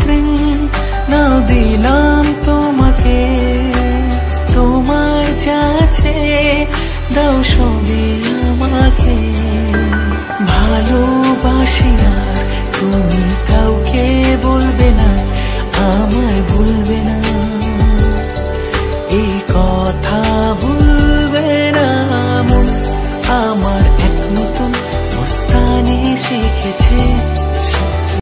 প্রেম নাও দিলাম তোমাকে তোমার যাচ্ছে দাও সবে আমাকে। ভালোবাসি না, তুমি কাউকে বলবে না, আমায় ভুলবে না। এই কথা ভুলবে না, মন আমার এক নতুন মস্তানি শিখেছে।